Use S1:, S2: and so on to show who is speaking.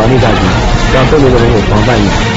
S1: 管理下去，让更多的人有防范意识。